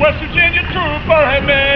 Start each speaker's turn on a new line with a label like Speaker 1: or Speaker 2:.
Speaker 1: West Virginia trooper hey
Speaker 2: man.